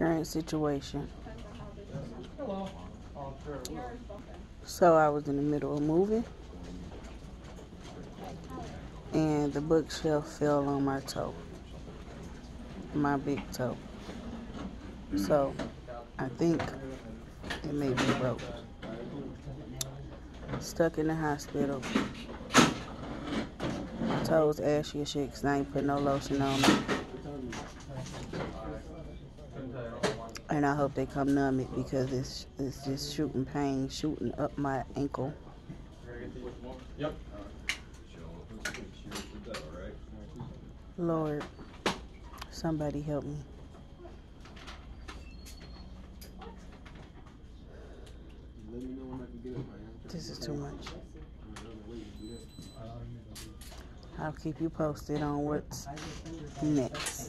current situation. So I was in the middle of moving, and the bookshelf fell on my toe, my big toe. So I think it may be broke. Stuck in the hospital. My toes ashy as shit 'cause I ain't put no lotion on me. And I hope they come numb it because it's it's just shooting pain, shooting up my ankle. Yep. Lord, somebody help me. Let me know when I can get it, man. This is too much. I'll keep you posted on what's next.